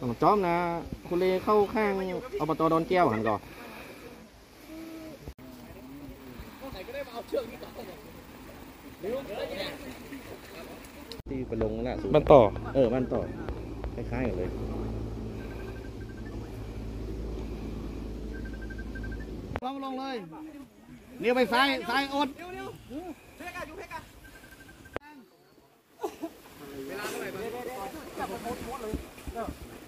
ต้องจอมนะ คุณเลเข้าข้างอบตดอนแก้วหันก่อนที่ไปลงล่าสุดมันต่อ เออบ้านต่อ คล้ายๆกันเลยลงลงเลยเนี่ยไปซ้ายซ้ายอดเกลื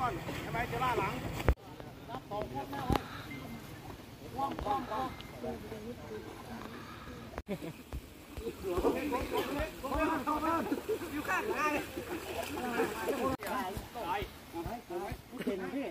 ก่อนใช่ไหมจะล่าหลังนับสองพวกหน้าไว้ว่องว่องว่องอยู่ข้างไหนไปไปกูเห็นพี่